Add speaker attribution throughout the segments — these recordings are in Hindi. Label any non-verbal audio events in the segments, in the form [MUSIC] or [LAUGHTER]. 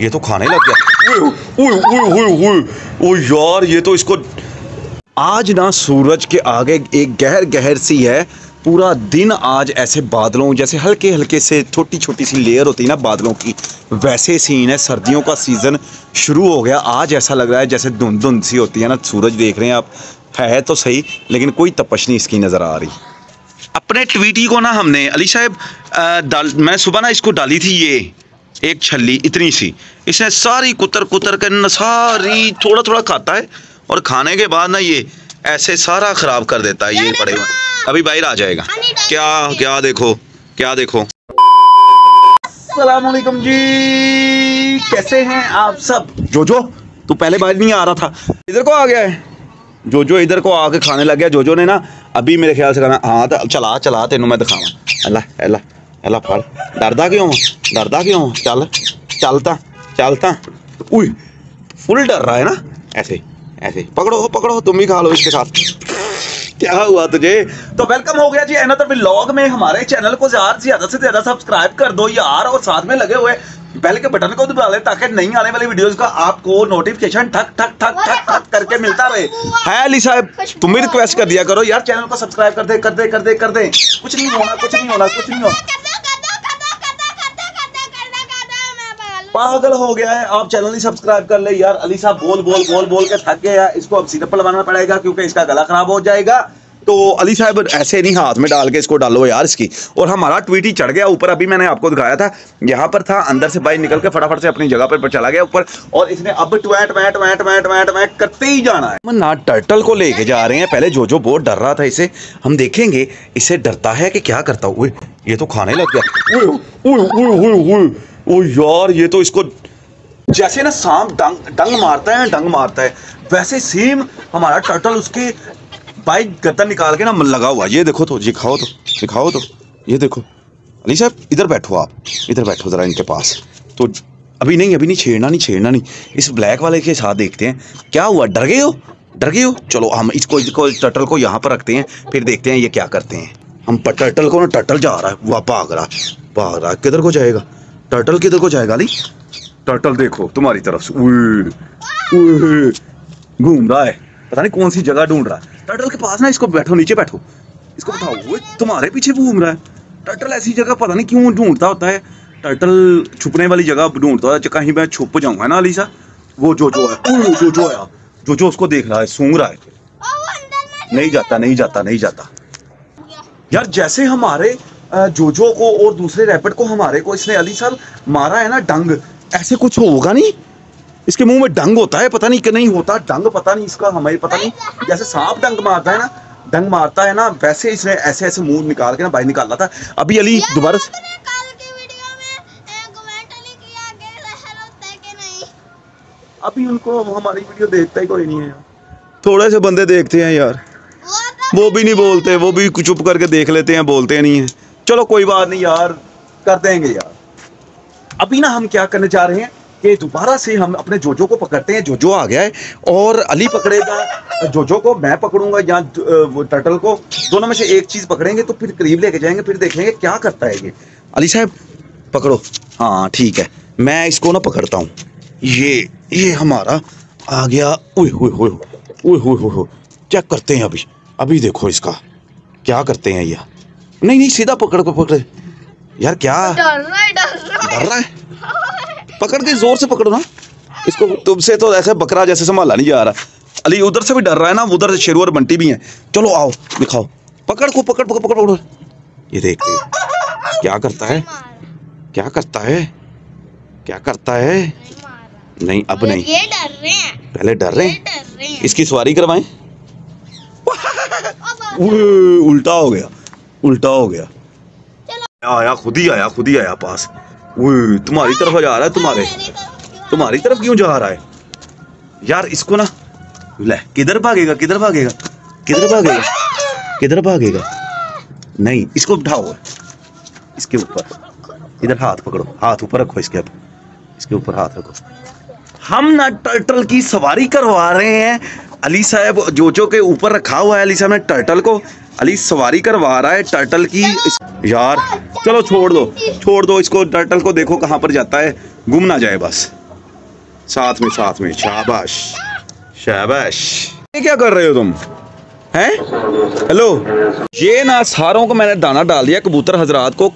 Speaker 1: ये तो खाने लग गया। ओ यार ये तो इसको आज ना सूरज के आगे एक गहर गहर सी है। पूरा दिन आज ऐसे बादलों जैसे हल्के हल्के से छोटी छोटी सी लेयर होती है ना बादलों की। वैसे सीन है सर्दियों का सीज़न शुरू हो गया। आज ऐसा लग रहा है जैसे धुंध धुंध सी होती है ना। सूरज देख रहे हैं आप। है तो सही लेकिन कोई तपश नहीं इसकी नज़र आ रही। अपने ट्वीटी को ना हमने अली साहब अ, डाल मैं सुबह ना इसको डाली थी ये। एक छल्ली इतनी सी। इसने सारी कुतर कुतर कर न सारी थोड़ा थोड़ा खाता है और खाने के बाद ना ये ऐसे सारा खराब कर देता है ये पड़े हुए। अभी बाहर आ जाएगा। क्या क्या देखो क्या देखो? सलामकुम जी। कैसे हैं आप सब? जो जो तू पहले बाहर नहीं आ रहा था। इधर को आ गया है। जो जो इधर को आके खाने लग गया। जो जो ने ना अभी मेरे ख्याल से कहना हाँ तो चला चला तेन मैं दिखावा अल्लाह अल्लाह। अल्लाह फड़। डरदा क्यों वां? डरदा क्यों वां? चल चलता चलता। उई फुल डर रहा है ना? ऐसे ऐसे। पकड़ो पकड़ो तुम भी खा लो इसके साथ। क्या हुआ तुझे? तो वेलकम हो गया जी अनदर व्लॉग में हमारे चैनल को। से ज़्यादा से ज़्यादा सब्सक्राइब कर दो यार और साथ में लगे हुए बेल के बटन को दबा ले ताकि नई आने वाली वीडियोस का आपको नोटिफिकेशन ठक ठक ठक ठक ठक करके मिलता रहे। है अली साहब तुम भी रिक्वेस्ट कर दिया करो। यार चैनल को सब्सक्राइब कर दे कर दे कर दे कर दे। कुछ नहीं होना कुछ नहीं होना कुछ नहीं होना। पागल हो गया है। आप चैनल ही सब्सक्राइब कर ले यार। अली साहब बोल बोल बोल बोल के थक गया इसको अब सीरप लगाना पड़ेगा क्योंकि इसका गला खराब हो जाएगा। तो अली साहब ऐसे नहीं हाथ में डाल के इसको डालो यार इसकी। और हमारा ट्वीट ही चढ़ गया ऊपर। अभी मैंने आपको दिखाया था यहाँ पर था अंदर से बाहर निकल के फटाफट से अपनी जगह पर चला गया ऊपर। और इसने अब ट्वैट wait wait wait wait wait करते ही जाना है। ना टर्टल को लेके जा रहे हैं। पहले जो जो बहुत डर रहा था इसे। हम देखेंगे इसे डरता है कि क्या करता हुए? ये तो खाने लग गया। ओ यार, ये तो इसको जैसे ना सांप डंग डंग मारता है, डंग मारता है। वैसे सेम हमारा टर्टल उसके बाइक गद्दा निकाल के ना मन लगा हुआ ये देखो तो दिखाओ तो दिखाओ तो। ये देखो। अली साहब, इधर बैठो आप। इधर बैठो जरा इनके पास। तो अभी नहीं अभी नहीं, छेड़ना नहीं छेड़ना नहीं। इस ब्लैक वाले के साथ देखते हैं। क्या हुआ? डर गए हो? डर गए हो? चलो, हम इसको इसको टर्टल को यहाँ पर रखते हैं। फिर देखते हैं ये क्या करते हैं। हम टर्टल को ना टर्टल जा रहा है। वह, भाग रहा भाग रहा किधर को जाएगा? टर्टल किधर को जाएगा अली? टर्टल देखो तुम्हारी तरफ़ से। उए, उए, घूम रहा है। पता नहीं कौन सी जगह ढूंढ रहा है। टर्टल के पास ना इसको बैठो नीचे बैठो। इसको बैठाओ वो तुम्हारे पीछे घूम रहा है। टर्टल ऐसी जगह पता नहीं क्यों ढूंढता होता है। टर्टल छुपने वाली जगह ढूंढता होता है कहीं मैं छुप जाऊँगा ना अलीसा वो जो जो है। जो जो आया जो जो उसको देख रहा है सूंघ रहा है। नहीं जाता नहीं जाता नहीं जाता। यार जैसे हमारे जोजो को और दूसरे रैपिड को हमारे को इसने अली साहब मारा है ना डंग। ऐसे कुछ होगा नहीं? इसके मुँह में डंग होता है पता नहीं कि नहीं होता। डंग पता नहीं इसका हमें पता नहीं। जैसे सांप डंग मारता है ना डंग मारता है ना वैसे इसने ऐसे ऐसे मुँह निकाल के ना बाहर निकाला था। अभी अली दोबारा अभी उनको हमारी वीडियो देखता ही कोई नहीं है थोड़े से बंदे देखते हैं यार। वो भी नहीं बोलते वो भी चुप करके देख लेते हैं बोलते नहीं है। चलो कोई बात नहीं यार, कर देंगे यार। अभी ना हम क्या करने जा रहे हैं कि दोबारा से हम अपने जोजो को पकड़ते हैं, जोजो आ गया है, और अली पकड़ेगा, जोजो को, मैं पकड़ूँगा या वो टर्टल को, दोनों में से एक चीज़ पकड़ेंगे तो फिर करीब लेके जाएँगे, फिर देखेंगे क्या करता है ये। अली साहब, पकड़ो। हाँ ठीक है, मैं इसको ना पकड़ता हूँ। ये ये हमारा आ गया होए चेक करते हैं अभी अभी देखो इसका, क्या करते हैं ये। नहीं नहीं सीधा पकड़ को पकड़े। यार क्या?
Speaker 2: डर रहा है डर रहा [LAUGHS]
Speaker 1: पकड़ के ज़ोर से पकड़ो ना। इसको तुमसे तो ऐसे बकरा जैसे संभाला नहीं जा रहा। अली उधर से भी डर रहा है ना उधर से शेरू और बंटी भी हैं। चलो आओ दिखाओ। पकड़ को पकड़ पकड़ पकड़ पकड़ ये देखते हैं। क्या करता है? क्या करता है? क्या करता है? नहीं अब नहीं।
Speaker 2: ये डर रहे हैं
Speaker 1: पहले डर रहे
Speaker 2: डर रहे हैं।
Speaker 1: इसकी सवारी करवाएँ। उल्टा हो गया। उल्टा हो गया। आया, खुद ही आया, खुद ही आया पास। तुम्हारी तरफ़ जा रहा है तुम्हारे? तुम्हारी तरफ़ क्यों जा रहा है? यार, इसको ना, ले, किधर भागेगा किधर भागेगा? किधर भागेगा? किधर भागेगा? नहीं, इसको उठाओ। इसके ऊपर। इधर हाथ पकड़ो। हाथ ऊपर रखो इसके इसके ऊपर हाथ रखो। हम ना टर्टल की सवारी करवा रहे हैं। अली साहब, जोजो के ऊपर रखा हुआ है अली साहब ने टर्टल को, अली सवारी करवा रहा है टर्टल की. यार, चलो छोड़ दो छोड़ दो इसको टर्टल को देखो कहाँ पर जाता है, गुम ना जाए बस। साथ में साथ में, शाबाश शाबाश। ये क्या कर रहे हो तुम? हैं? हेलो? ये ना सारों को मैंने दाना डाल दिया कबूतर हजरात को,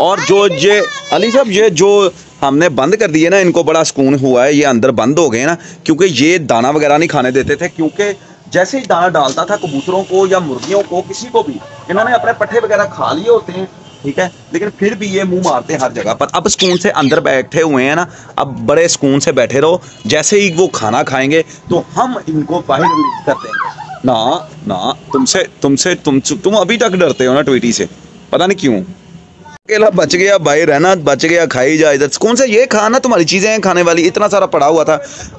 Speaker 1: और जो ये अली साहब, ये जो हमने बंद कर दिए ना, इनको बड़ा सुकून हुआ है, ये अंदर बंद हो गए ना, क्योंकि ये दाना वगैरह नहीं खाने देते थे, क्योंकि जैसे ही दाना डालता था कबूतरों को या मुर्गियों को, किसी को भी, इन्होंने अपने पट्टे वगैरह खा लिए होते हैं, ठीक है? लेकिन फिर भी ये मुँह मारते हैं हर जगह। पर अब सुकून से अंदर बैठे हुए हैं ना, अब बड़े सुकून से बैठे रहो, जैसे ही वो खाना खाएँगे तो हम इनको बाहर कर देंगे। ना ना, तुमसे तुमसे, तुम तुम अभी तक डरते हो ना ट्वीटी से? पता नहीं क्यों? अकेला बच गया, भाई रहना बच गया, खाई जा इधर। कौन सा ये खाना, तुम्हारी चीज़ें हैं खाने वाली, इतना सारा पड़ा हुआ था।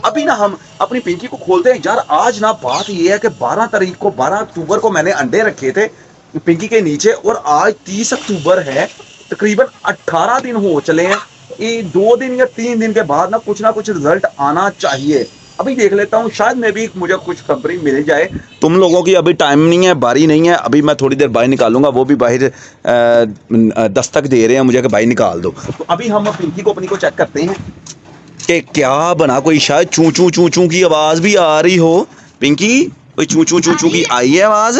Speaker 1: अभी ना हम अपनी पिंकी को खोलते हैं। यार, आज ना बात ये है कि 12 तारीख को 12 अक्टूबर को मैंने अंडे रखे थे पिंकी के नीचे, और आज 30 अक्टूबर है, तकरीबन 18 दिन हो चले हैं। ये दो दिन या तीन दिन के बाद ना कुछ ना कुछ रिज़ल्ट आना चाहिए। अभी देख लेता हूँ शायद मैं भी मुझे कुछ खबरी मिल जाए। तुम लोगों की अभी टाइम नहीं है बारी नहीं है। अभी मैं थोड़ी देर बाहर निकालूँगा वो भी बाहर दस्तक दे रहे हैं मुझे कि भाई निकाल दो। तो अभी हम पिंकी को अपनी को चेक करते हैं। कि क्या बना कोई शायद चू चू चू चू की आवाज़ भी आ रही हो? पिंकी कोई चू चू चू चू की आई है आवाज़?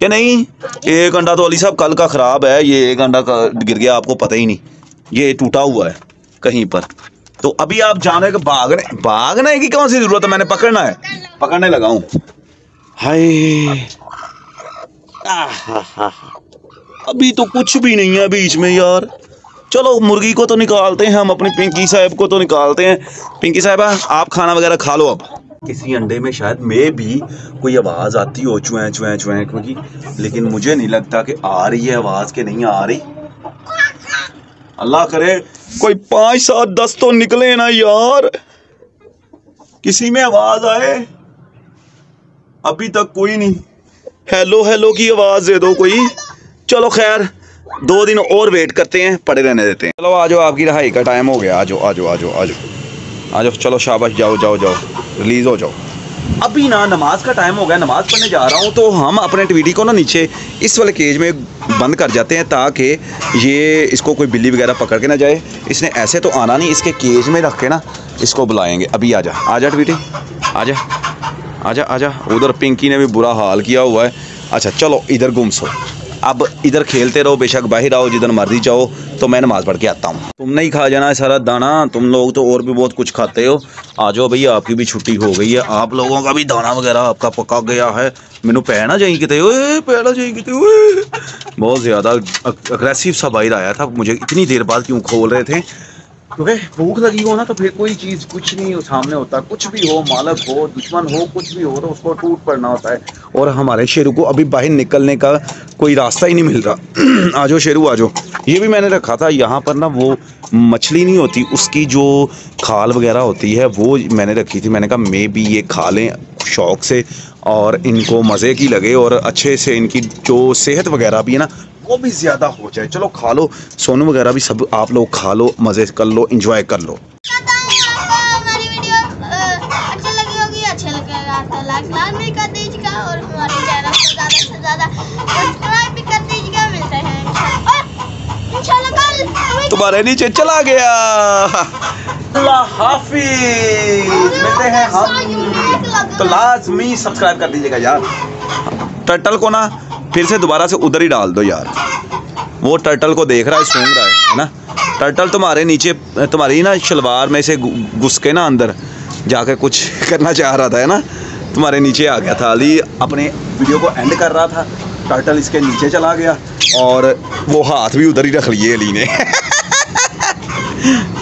Speaker 1: कि नहीं? एक अंडा तो अली साहब कल का खराब है ये एक अंडा गिर गया आपको पता ही नहीं। ये टूटा हुआ है कहीं पर। तो अभी आप जाने के भागने भागने की कौन सी ज़रूरत है? मैंने पकड़ना है। पकड़ने लगा हूँ। हाय। अभी तो कुछ भी नहीं है बीच में यार। चलो मुर्गी को तो निकालते हैं हम अपनी पिंकी साहब को तो निकालते हैं। पिंकी साहबा आप खाना वगैरह खा लो अब। किसी अंडे में शायद मे भी कोई आवाज़ आती हो चुए चुए चुए क्योंकि लेकिन मुझे नहीं लगता कि आ रही है आवाज़ के नहीं आ रही। अल्लाह करे, कोई पाँच सात दस तो निकले ना यार। किसी में आवाज़ आए? अभी तक कोई नहीं। हेलो हेलो की आवाज़ दे दो कोई। चलो खैर, दो दिन और वेट करते हैं, पड़े रहने देते हैं। चलो आ जाओ आपकी रहाई का टाइम हो गया आ जाओ आ जाओ आ जाओ आ जाओ चलो शाबाश, जाओ जाओ जाओ। रिलीज़ हो जाओ। अभी ना नमाज़ का टाइम हो गया, नमाज़ पढ़ने जा रहा हूँ तो हम अपने टीवी को ना नीचे इस वाले केज में बंद कर जाते हैं ताकि ये इसको कोई बिल्ली वगैरह पकड़ के ना जाए। इसने ऐसे तो आना नहीं, इसके केज में रख के ना इसको बुलाएँगे। अभी आ जा आ जा ट्वीटी आ जा आ जा आ जा उधर पिंकी ने भी बुरा हाल किया हुआ है। अच्छा चलो, इधर गुम सो। अब इधर खेलते रहो, बेशक बाहर आओ, जिधर मर्ज़ी जाओ तो मैं नमाज़ पढ़ के आता हूँ। तुमने ही खा जाना है सारा दाना, तुम लोग तो और भी बहुत कुछ खाते हो। आ जाओ भैया, आपकी भी छुट्टी हो गई है। आप लोगों का भी दाना वगैरह आपका पका गया है। मैनू पहना चाहिए कितने? पहना ओए पै ना जाई ओए। बहुत ज़्यादा अग्रेसिव सा बाहर आया था। मुझे इतनी देर बाद क्यों खोल रहे थे? क्योंकि भूख लगी हो ना तो फिर कोई चीज़ कुछ नहीं सामने होता। कुछ भी हो, मालक हो, दुश्मन हो, कुछ भी हो तो उसको टूट पड़ना होता है। और हमारे शेरू को अभी बाहर निकलने का कोई रास्ता ही नहीं मिल रहा। [CLEARS THROAT] आ जाओ शेरू आ जाओ ये भी मैंने रखा था, यहाँ पर ना वो मछली नहीं होती, उसकी जो खाल वगैरह होती है, वो मैंने रखी थी। मैंने कहा, मे भी ये खा लें शौक से, और इनको मज़े की लगे, और अच्छे से इनकी जो सेहत वगैरह भी है ना वो भी ज़्यादा हो जाए। चलो खा लो, सोनू वगैरह भी सब आप लोग खा लो, मज़े कर लो इंजॉय कर लो। तुम्हारे नीचे चला गया। हाफिज। मिलते हैं हम। तो लाजमी सब्सक्राइब कर दीजिएगा यार। टर्टल को ना फिर से दोबारा से उधर ही डाल दो यार। वो टर्टल को देख रहा है, सूंघ रहा है ना? टर्टल तुम्हारे नीचे, तुम्हारी ना शलवार में से घुस के ना अंदर जाके कुछ [LAUGHS] करना चाह रहा था, है ना? तुम्हारे नीचे आ गया था। अली अपने वीडियो को एंड कर रहा था। टर्टल इसके नीचे चला गया और वो हाथ भी उधर ही रख लिए अली ने। [LAUGHS]